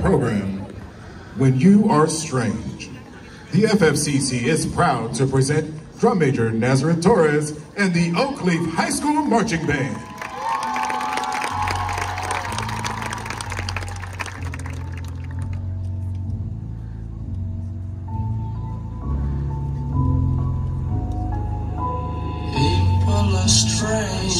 program, When You Are Strange. The FFCC is proud to present drum major Nazareth Torres and the Oakleaf High School Marching Band. People are strange.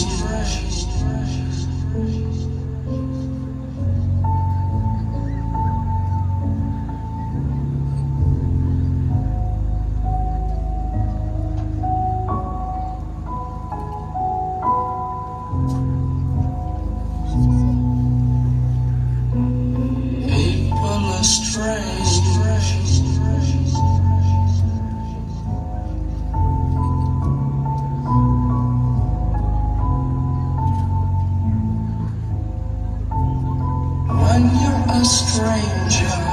A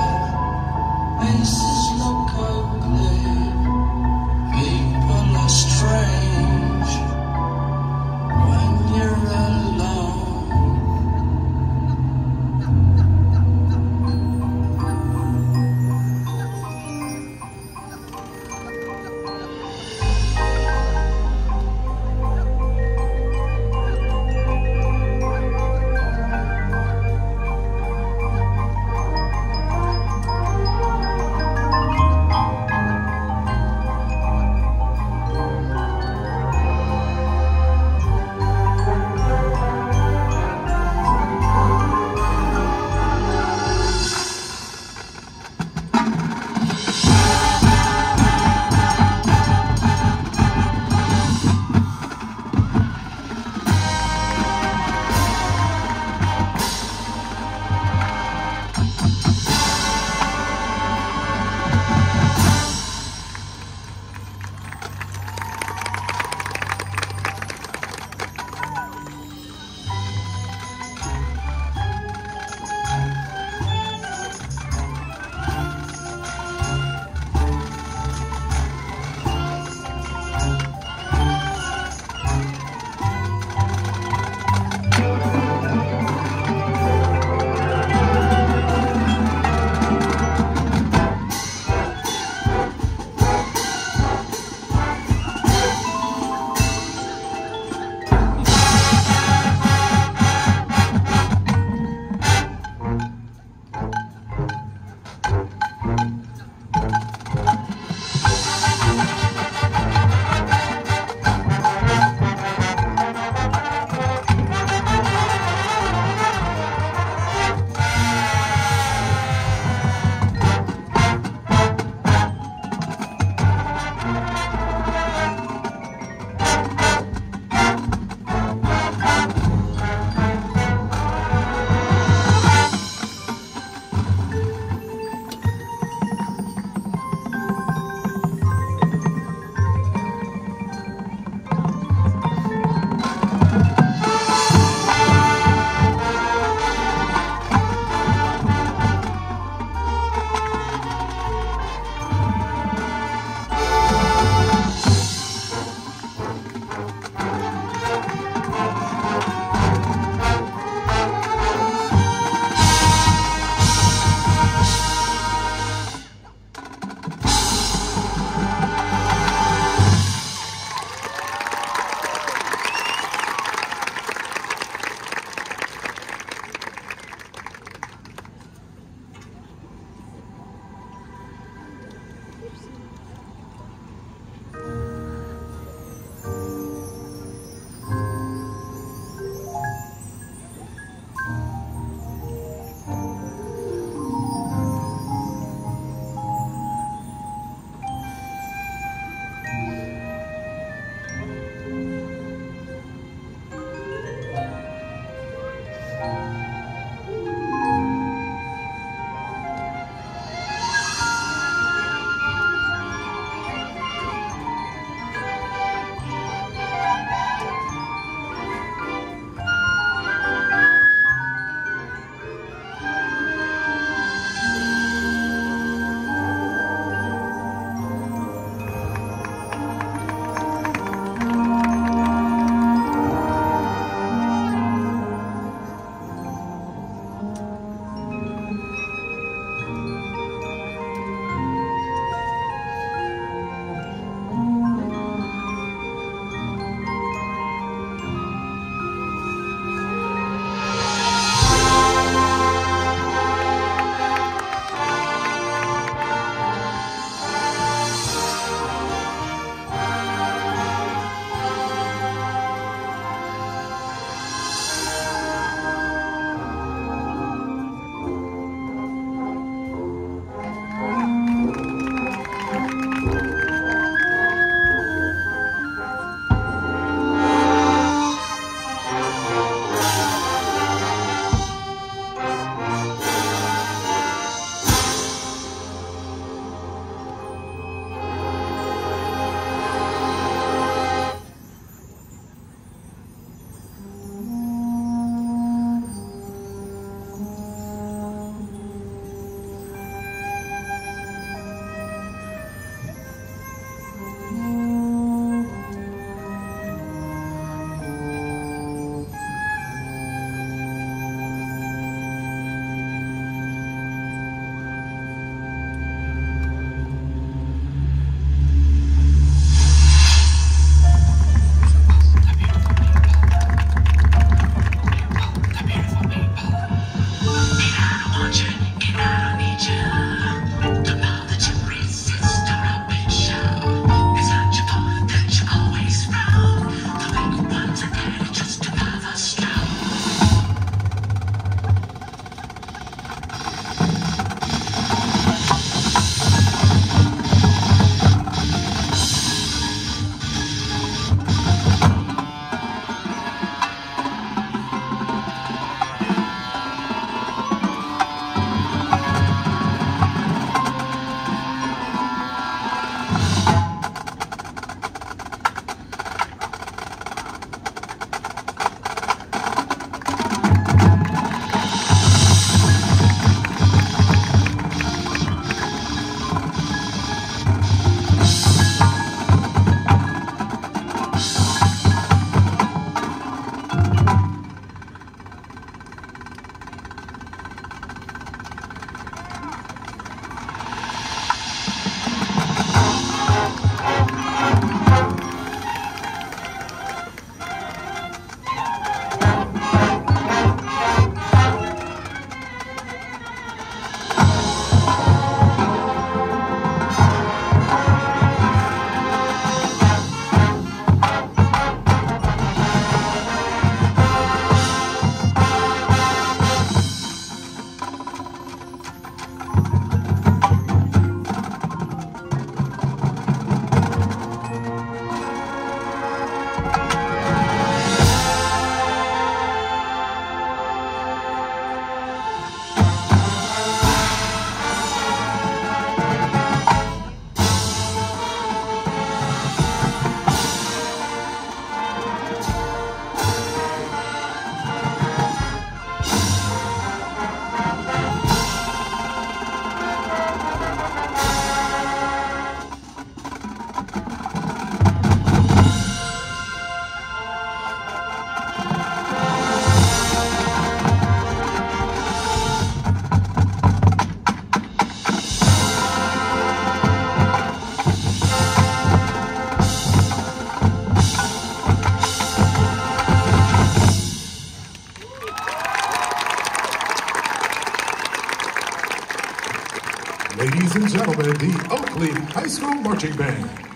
High School Marching Band.